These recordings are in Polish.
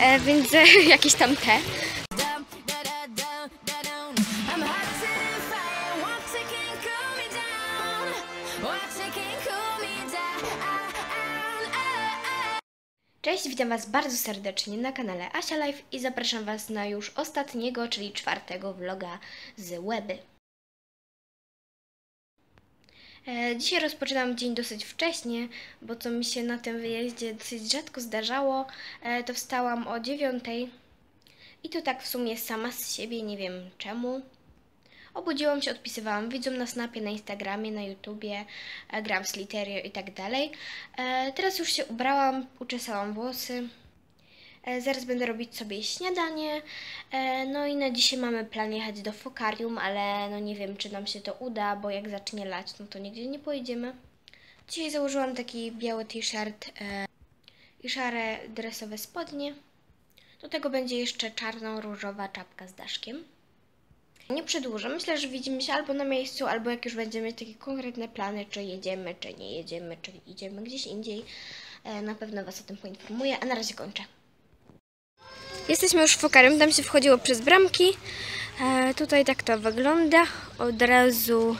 E, więc e, jakieś tam te. Cześć, witam Was bardzo serdecznie na kanale Asia Live i zapraszam Was na już ostatniego, czyli czwartego vloga z Weby. E, Dzisiaj rozpoczynam dzień dosyć wcześnie, bo co mi się na tym wyjeździe dosyć rzadko zdarzało, e, to wstałam o dziewiątej i to tak w sumie sama z siebie, nie wiem czemu. Obudziłam się, odpisywałam widzom na Snapie, na Instagramie, na YouTubie, e, gram z Literio i tak dalej. Teraz już się ubrałam, uczesałam włosy. E, Zaraz będę robić sobie śniadanie. E, No i na dzisiaj mamy plan jechać do Fokarium, ale no nie wiem, czy nam się to uda, bo jak zacznie lać, no to nigdzie nie pojedziemy. Dzisiaj założyłam taki biały t-shirt e, i szare dresowe spodnie. Do tego będzie jeszcze czarno-różowa czapka z daszkiem. Nie przedłużę. Myślę, że widzimy się albo na miejscu, albo jak już będziemy mieć takie konkretne plany, czy jedziemy, czy nie jedziemy, czy idziemy gdzieś indziej. Na pewno Was o tym poinformuję, a na razie kończę. Jesteśmy już w Fokarium, tam się wchodziło przez bramki. E, tutaj tak to wygląda. Od razu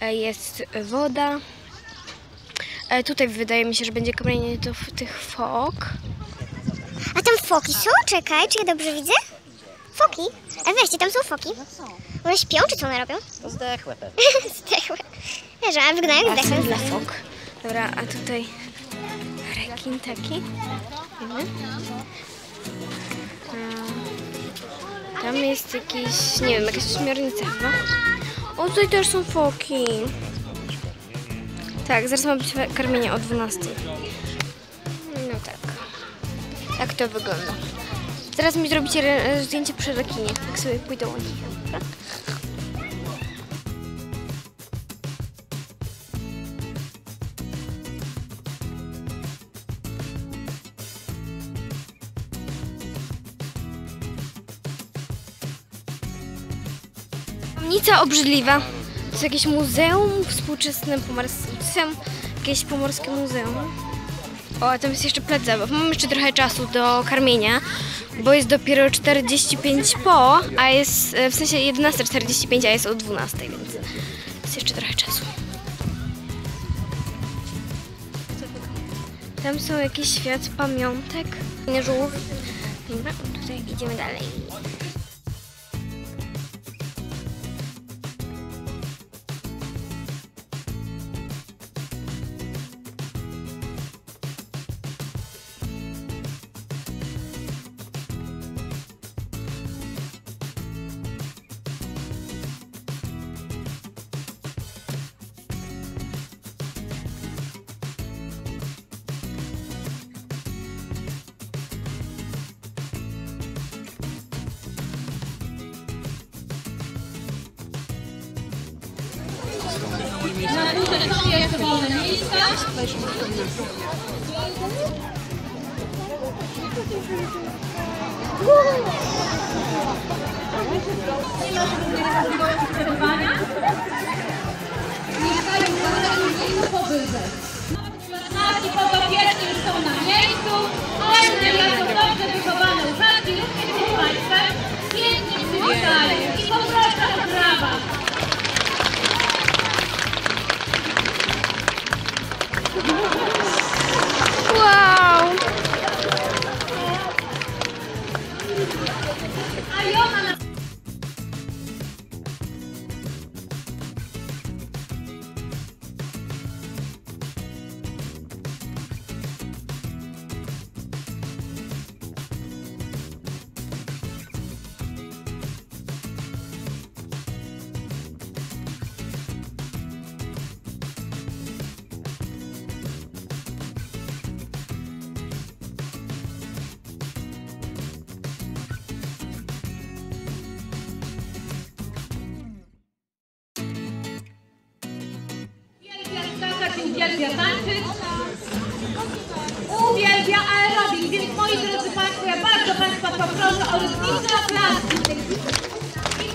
e, jest woda. E, tutaj wydaje mi się, że będzie kamienie f- tych fok. A tam foki są? Czekaj, czy ja dobrze widzę? Foki? A weźcie, tam są foki. One śpią, czy co one robią? Zdechłe pewnie. Zdechłe. Leżą, a wyglądają jak zdechłe. dla fok. Dobra, a tutaj rekin taki. Wiemy? A, Tam jest jakiś, nie wiem, jakaś ośmiornica chyba. O, tutaj też są foki. Tak, zaraz ma być karmienie o 12. No tak. Tak to wygląda. Zaraz mi zrobicie zdjęcie przy rekinie, jak sobie pójdą oni. Kamienica obrzydliwa. To jest jakieś muzeum współczesne są jakieś pomorskie muzeum. O, a tam jest jeszcze plac zabaw. Mam jeszcze trochę czasu do karmienia, bo jest dopiero 45 po, a jest e, w sensie 11.45, a jest o 12, więc jest jeszcze trochę czasu. Tam są jakieś świat pamiątek. Żółw. Dobra, tutaj idziemy dalej. Nie ma żadnych możliwości przebywania. Mieszkają w miejscu powyżej. Znaki podopieczni już są na miejscu. One jako dobrze wychowane urzędki również z Państwem pięknie przywitają uwielbia tańczyć. Uwielbia aerobik, więc moi drodzy Państwo, ja bardzo Państwa poproszę o rytmiczne oklaski. I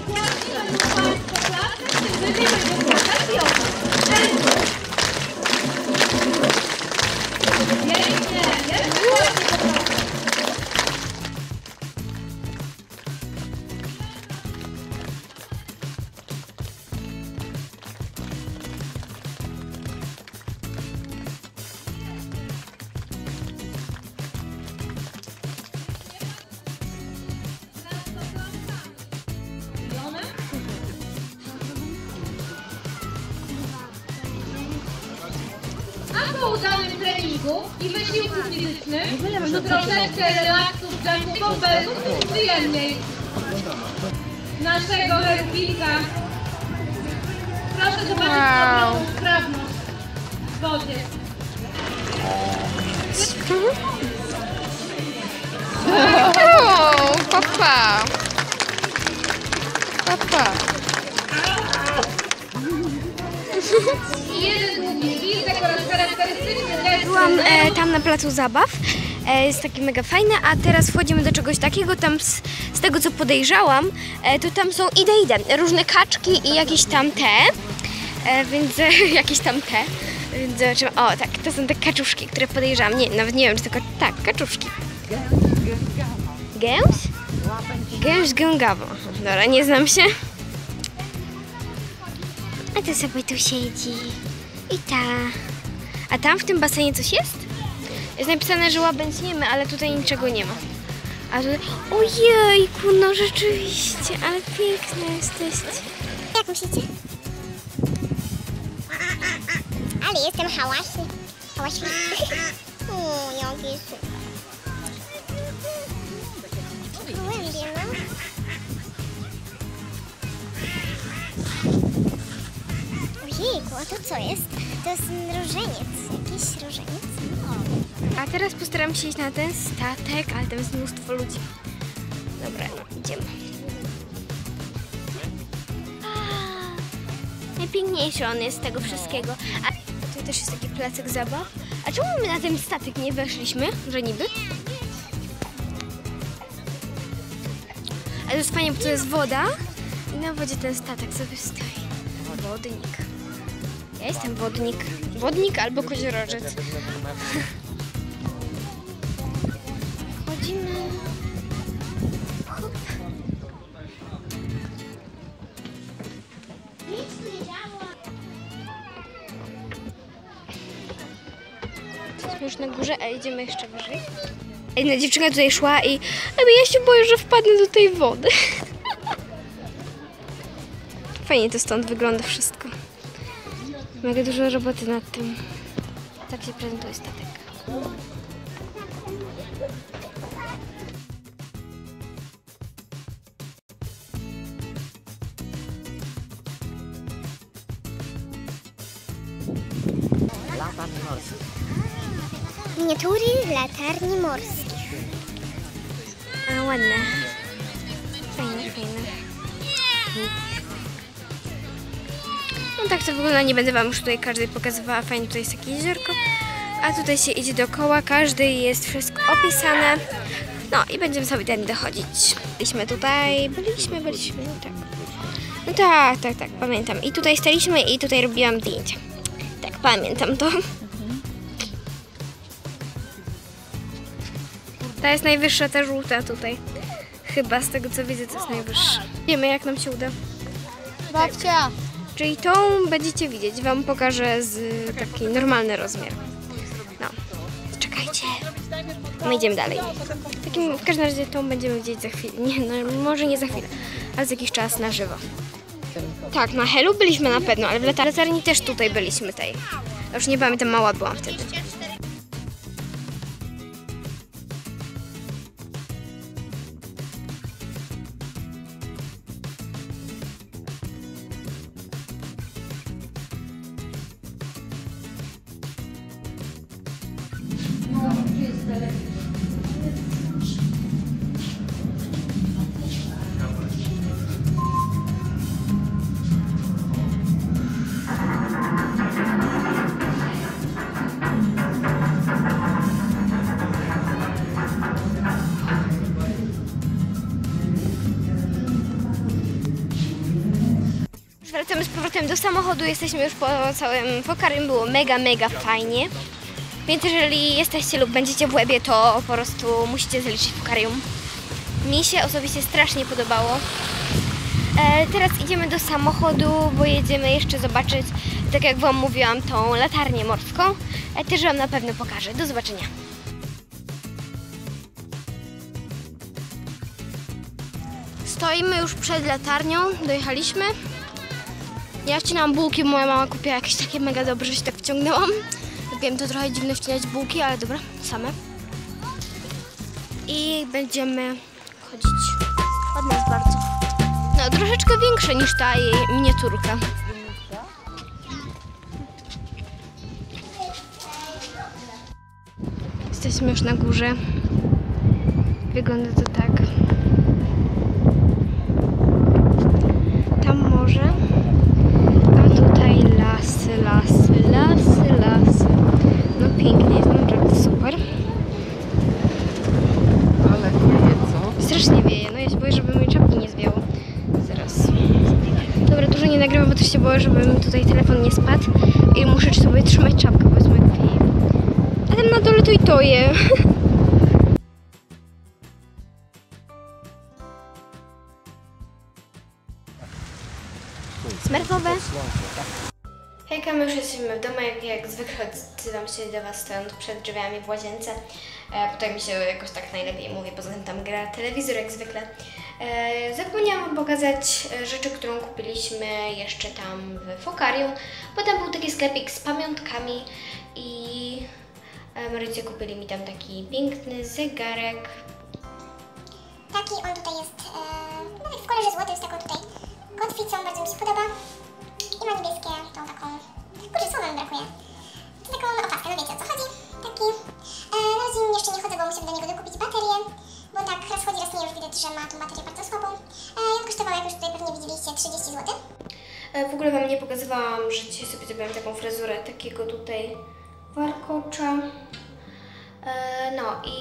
skakać po udanym treningu i wysiłku fizycznym, to troszeczkę relaksu w dżemku bąbelków przyjemniej. Naszego herubika. Proszę zobaczyć wow. sprawność w wodzie. O, papa. Papa. Jeden. Byłam e, tam na placu zabaw. E, jest taki mega fajny, a teraz wchodzimy do czegoś takiego, tam z, z tego co podejrzałam, e, to tam są idę, idę, różne kaczki i jakieś tam te, e, więc e, jakieś tam te, więc zobaczymy, o tak, to są te kaczuszki, które podejrzałam, nie, nawet nie wiem, czy to, ka- tak, kaczuszki. Gęś? Gęś gęgawo, dobra, nie znam się. A ty sobie tu siedzi i ta. A tam w tym basenie coś jest? Jest napisane, że łabędźniemy, ale tutaj niczego nie ma. A tutaj... Ojejku, no rzeczywiście, ale piękne jesteście. Jak myślicie? Ale jestem hałasy. Hałasy. O, jakie super. A to co jest? To jest różeniec. Jakiś różeniec? A teraz postaram się iść na ten statek, ale tam jest mnóstwo ludzi. Dobra, idziemy. Najpiękniejszy on jest z tego wszystkiego. A tu też jest taki placek zabaw. A czemu my na ten statek nie weszliśmy? Że niby? Ale to jest fajnie, bo to jest woda i na wodzie ten statek sobie stoi. Wodnik. Ja jestem wodnik. Wodnik albo koziorożec. Chodzimy. Hop. Jesteśmy już na górze, a idziemy jeszcze wyżej. Jedna dziewczynka tutaj szła i ja się boję, że wpadnę do tej wody. Fajnie to stąd wygląda wszystko. Mega dużo roboty nad tym. Tak się prezentuje statek. Miniatury latarni morskich. A, ładne. Fajne, fajne. No tak to wygląda, nie będę Wam już tutaj każdej pokazywała. Fajnie, tutaj jest takie jeziorko. A tutaj się idzie dookoła, każdy jest wszystko opisane. No i będziemy sobie ten dochodzić. Byliśmy tutaj, byliśmy, byliśmy, no tak. No tak, tak, tak, pamiętam. I tutaj staliśmy i tutaj robiłam zdjęcia. Tak, pamiętam to. Ta jest najwyższa, ta żółta tutaj. Chyba z tego co widzę, to jest najwyższa. Wiemy jak nam się uda. Babcia. Czyli tą będziecie widzieć. Wam pokażę z taki normalny rozmiar. No, czekajcie. My idziemy dalej. W, takim, w każdym razie tą będziemy widzieć za chwilę. Nie, no, może nie za chwilę, ale za jakiś czas na żywo. Tak, na Helu byliśmy na pewno, ale w latarni też tutaj byliśmy tej. Już nie pamiętam, mała byłam wtedy. Wracamy z powrotem do samochodu, jesteśmy już po całym Fokarym, było mega, mega fajnie. Więc jeżeli jesteście lub będziecie w łebie, to po prostu musicie zaliczyć fokarium. Mi się osobiście strasznie podobało. E, teraz idziemy do samochodu, bo jedziemy jeszcze zobaczyć, tak jak Wam mówiłam, tą latarnię morską. E, też Wam na pewno pokażę. Do zobaczenia. Stoimy już przed latarnią, dojechaliśmy. Ja wcinam bułki, moja mama kupiła jakieś takie mega dobre, że się tak wciągnęłam. Wiem, to trochę dziwne wcinać bułki, ale dobra, same. I będziemy chodzić. Ładna jest bardzo. No, troszeczkę większe niż ta jej miniaturka. Jesteśmy już na górze. Wygląda to tak. Tam morze. A tutaj lasy, lasy, lasy, lasy. No pięknie jest, naprawdę super. Ale wieje, co? Strasznie wieje, no ja się boję, żeby mi czapki nie zwiało. Zaraz. Dobra, dużo nie nagrywam, bo też się boję, żeby mi tutaj telefon nie spadł. I muszę sobie trzymać czapkę, bo jest wieje. A tam na dole to i to je. Smerfowe. Hejka, my już jesteśmy w domu, jak, jak zwykle odzywam się do Was stąd przed drzwiami w łazience. E, bo tak mi się jakoś tak najlepiej mówi, poza tym tam gra telewizor jak zwykle. E, zapomniałam pokazać e, rzeczy, którą kupiliśmy jeszcze tam w Fokarium. Potem był taki sklepik z pamiątkami i e, Marycie kupili mi tam taki piękny zegarek. Taki on tutaj jest, e, nawet w kolorze złoty, jest taką tutaj kotwicą, bardzo mi się podoba. I ma niebieskie, tą taką, kurczę, słowa mi brakuje. To taką opaskę, no wiecie o co chodzi. Taki, jeszcze nie chodzę, bo musimy do niego dokupić baterię, bo tak raz chodzi, raz nie, już widać, że ma tą baterię bardzo słabą. E, i on kosztował, jak już tutaj pewnie widzieliście, 30 zł. E, W ogóle Wam nie pokazywałam, że dzisiaj sobie zrobiłam taką fryzurę, takiego tutaj warkocza. E, No i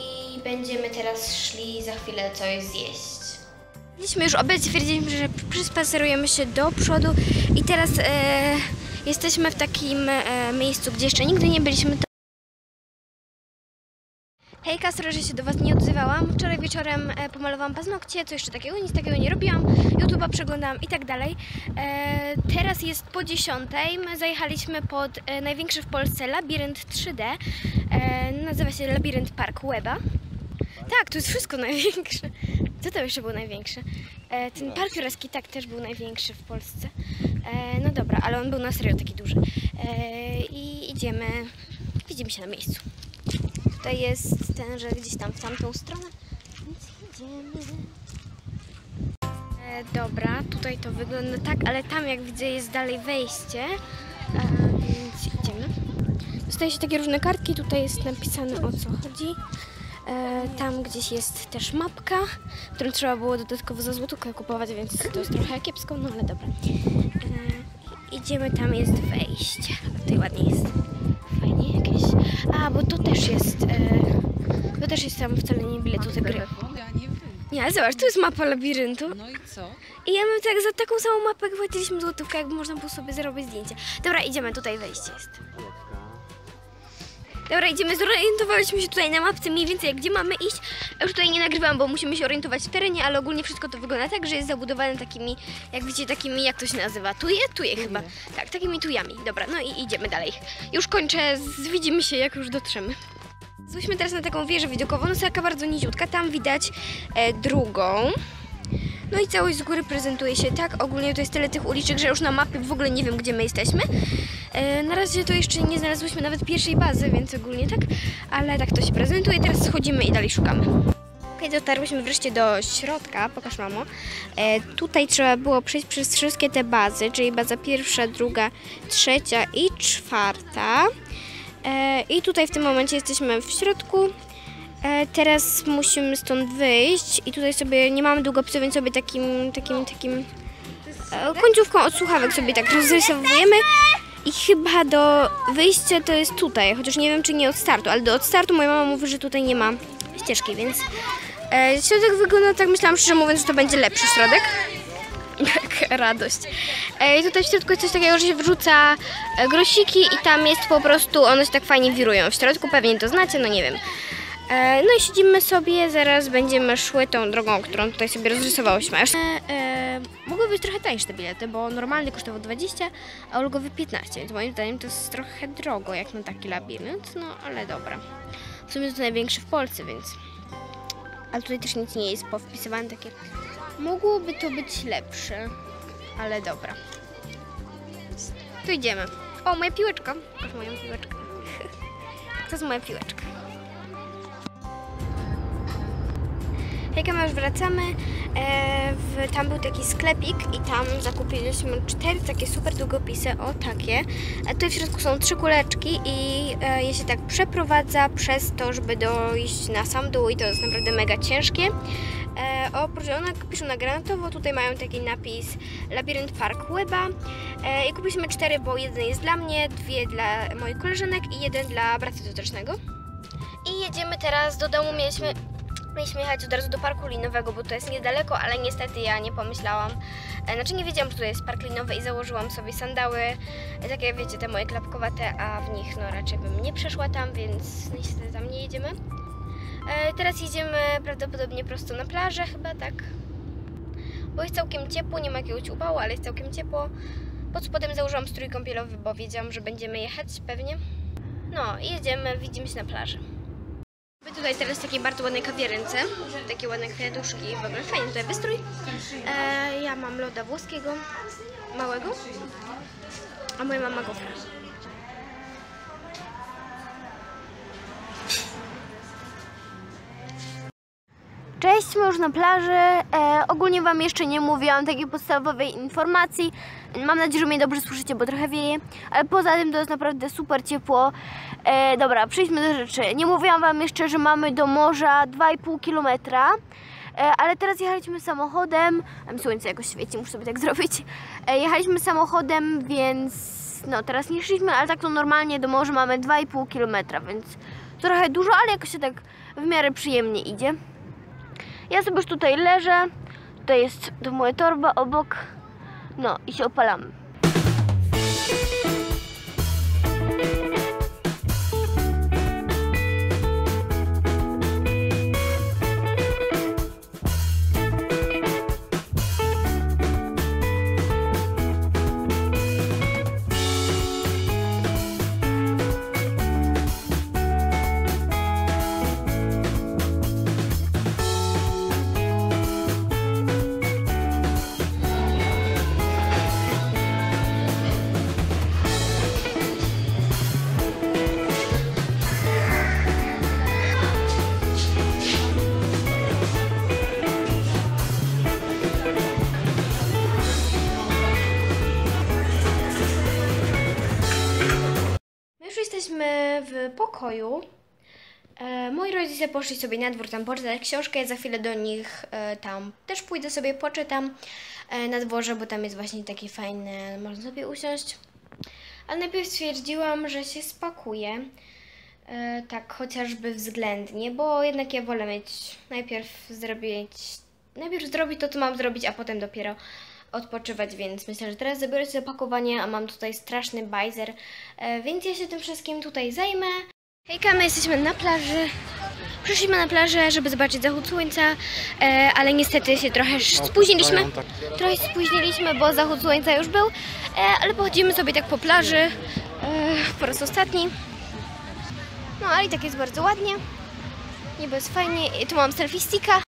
będziemy teraz szli za chwilę coś zjeść. Byliśmy już obiad, stwierdziliśmy, że przyspacerujemy się do przodu i teraz e, jesteśmy w takim e, miejscu, gdzie jeszcze nigdy nie byliśmy. Hejka, sorry, że się do Was nie odzywałam. Wczoraj wieczorem e, pomalowałam paznokcie, co jeszcze takiego, nic takiego nie robiłam. YouTube'a przeglądałam i tak dalej. E, teraz jest po 10. My zajechaliśmy pod e, największy w Polsce labirynt 3D. E, nazywa się Labirynt Park Weba. Tak, to jest wszystko największe. Co tam jeszcze było największe? E, ten park jurajski tak też był największy w Polsce. E, no dobra, ale on był na serio taki duży. E, I idziemy, widzimy się na miejscu. Tutaj jest ten, że gdzieś tam w tamtą stronę. Więc idziemy. E, dobra, tutaj to wygląda tak, ale tam jak widzę jest dalej wejście. E, więc idziemy. Dostaje się takie różne kartki, tutaj jest napisane o co chodzi. E, tam gdzieś jest też mapka, którą trzeba było dodatkowo za złotówkę kupować, więc to jest trochę kiepsko, no ale dobra. E, idziemy, tam jest wejście. Tutaj ładnie jest. A, bo to też jest. E, to też jest tam wcale nie bilet do tej gry. Nie ale zobacz, tu jest mapa labiryntu. No i co? I ja my tak za taką samą mapę płaciliśmy złotówkę, jakby można było sobie zrobić zdjęcie. Dobra, idziemy, tutaj wejście jest. Dobra, idziemy, zorientowaliśmy się tutaj na mapce mniej więcej, gdzie mamy iść. Ja Już tutaj nie nagrywam, bo musimy się orientować w terenie, ale ogólnie wszystko to wygląda tak, że jest zabudowane takimi, jak widzicie, takimi, jak to się nazywa? Tuje? Tuje chyba. Tak, takimi tujami. Dobra, no i idziemy dalej. Już kończę, widzimy się, jak już dotrzemy. Złyśmy teraz na taką wieżę widokową, no taka bardzo niziutka, tam widać e, drugą. No i całość z góry prezentuje się tak. Ogólnie to jest tyle tych uliczek, że już na mapie w ogóle nie wiem, gdzie my jesteśmy. E, na razie to jeszcze nie znalazłyśmy nawet pierwszej bazy, więc ogólnie tak. Ale tak to się prezentuje. Teraz schodzimy i dalej szukamy. Okej, dotarłyśmy wreszcie do środka. Pokaż mamo. E, tutaj trzeba było przejść przez wszystkie te bazy, czyli baza pierwsza, druga, trzecia i czwarta. E, I tutaj w tym momencie jesteśmy w środku. E, teraz musimy stąd wyjść i tutaj sobie nie mamy długopisu, więc sobie takim, takim, takim e, końcówką od słuchawek sobie tak rozrysowujemy. I chyba do wyjścia to jest tutaj, chociaż nie wiem czy nie od startu, ale do od startu moja mama mówi, że tutaj nie ma ścieżki, więc e, środek wygląda tak, myślałam szczerze mówiąc, że to będzie lepszy środek. Radość. E, I tutaj w środku jest coś takiego, że się wrzuca e, grosiki i tam jest po prostu, one się tak fajnie wirują w środku, pewnie to znacie, no nie wiem. E, No i siedzimy sobie, zaraz będziemy szły tą drogą, którą tutaj sobie rozrysowałyśmy. E, e, mogły być trochę tańsze te bilety, bo normalny kosztował 20, a ulgowy 15, więc moim zdaniem to jest trochę drogo jak na taki labirynt, no ale dobra. W sumie to największy w Polsce, więc... Ale tutaj też nic nie jest powpisywane takie... Mogłoby to być lepsze, ale dobra. Tu idziemy. O, moja piłeczka. Pokaż moją piłeczkę. To jest moja piłeczka. Hejka, już wracamy. E, w, tam był taki sklepik i tam zakupiliśmy cztery takie super długopisy, o takie. Tutaj w środku są trzy kuleczki i e, je się tak przeprowadza przez to, żeby dojść na sam dół i to jest naprawdę mega ciężkie. E, oprócz one piszą na granatowo, tutaj mają taki napis Labirynt Park Łeba. E, I kupiliśmy cztery, bo jeden jest dla mnie, dwie dla moich koleżanek i jeden dla brata siostrycznego. I jedziemy teraz do domu. Mieliśmy, mieliśmy jechać od razu do parku linowego, bo to jest niedaleko, ale niestety ja nie pomyślałam. E, Znaczy nie wiedziałam, że tutaj jest park linowy i założyłam sobie sandały, e, takie wiecie, te moje klapkowate, a w nich no raczej bym nie przeszła tam, więc niestety tam nie jedziemy. E, Teraz jedziemy prawdopodobnie prosto na plażę, chyba tak. Bo jest całkiem ciepło, nie ma jakiegoś upału, ale jest całkiem ciepło. Pod spodem założyłam strój kąpielowy, bo wiedziałam, że będziemy jechać pewnie. No jedziemy, widzimy się na plaży. Tutaj teraz w takiej bardzo ładnej kawiarence, takie ładne kwiatuszki, w ogóle fajny tutaj wystrój. E, ja mam loda włoskiego, małego, a moja mama gofra. Cześć, już na plaży. E, ogólnie Wam jeszcze nie mówiłam takiej podstawowej informacji. Mam nadzieję, że mnie dobrze słyszycie, bo trochę wieje. Ale poza tym to jest naprawdę super ciepło. E, dobra, przejdźmy do rzeczy. Nie mówiłam Wam jeszcze, że mamy do morza 2,5 km. E, ale teraz jechaliśmy samochodem. Tam słońce jakoś świeci, muszę sobie tak zrobić. E, jechaliśmy samochodem, więc no teraz nie szliśmy, ale tak to normalnie do morza mamy 2,5 km, więc trochę dużo, ale jakoś się tak w miarę przyjemnie idzie. Ja sobie już tutaj leżę. Tutaj jest to moja torba obok. No i się opalamy. Pokoju. E, moi rodzice poszli sobie na dwór tam poczytać książkę. Ja za chwilę do nich e, tam też pójdę sobie, poczytam e, na dworze, bo tam jest właśnie takie fajne, można sobie usiąść. Ale najpierw stwierdziłam, że się spakuję. E, tak chociażby względnie, bo jednak ja wolę mieć najpierw zrobić, najpierw zrobić to, co mam zrobić, a potem dopiero odpoczywać, więc myślę, że teraz zabiorę się do pakowania, a mam tutaj straszny bajzer, e, więc ja się tym wszystkim tutaj zajmę. Hejka, my jesteśmy na plaży. Przyszliśmy na plażę, żeby zobaczyć zachód słońca, e, ale niestety się trochę sz- spóźniliśmy. Trochę się spóźniliśmy, bo zachód słońca już był, e, ale pochodzimy sobie tak po plaży e, po raz ostatni. No, ale i tak jest bardzo ładnie. Niby jest fajnie. I tu mam selfie sticka.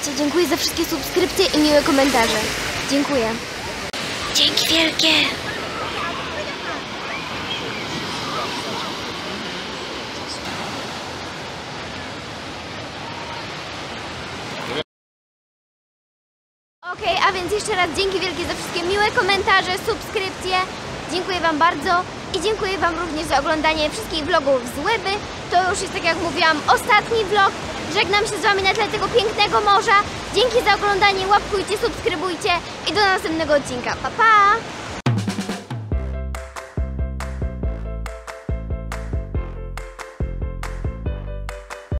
Dziękuję za wszystkie subskrypcje i miłe komentarze. Dziękuję. Dzięki wielkie. Okej, a więc jeszcze raz dzięki wielkie za wszystkie miłe komentarze, subskrypcje. Dziękuję Wam bardzo i dziękuję Wam również za oglądanie wszystkich vlogów z Łeby. To już jest, tak jak mówiłam, ostatni vlog. Żegnam się z Wami na tle tego pięknego morza. Dzięki za oglądanie, łapkujcie, subskrybujcie i do następnego odcinka. Pa, pa!